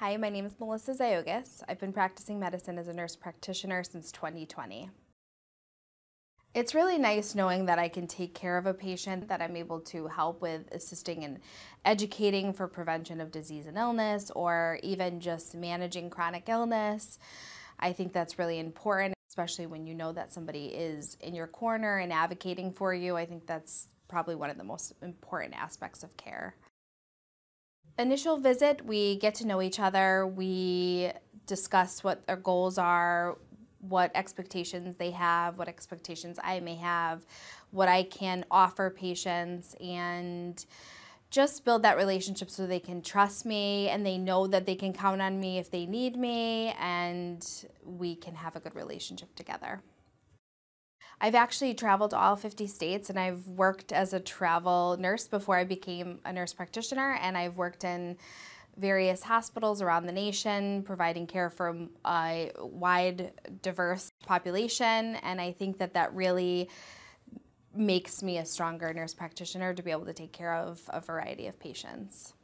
Hi, my name is Melissa Ziogas. I've been practicing medicine as a nurse practitioner since 2020. It's really nice knowing that I can take care of a patient, that I'm able to help with assisting and educating for prevention of disease and illness, or even just managing chronic illness. I think that's really important, especially when you know that somebody is in your corner and advocating for you. I think that's probably one of the most important aspects of care. Initial visit, we get to know each other. We discuss what their goals are, what expectations they have, what expectations I may have, what I can offer patients, and just build that relationship so they can trust me and they know that they can count on me if they need me, and we can have a good relationship together. I've actually traveled to all 50 states and I've worked as a travel nurse before I became a nurse practitioner and I've worked in various hospitals around the nation providing care for a wide diverse population and I think that that really makes me a stronger nurse practitioner to be able to take care of a variety of patients.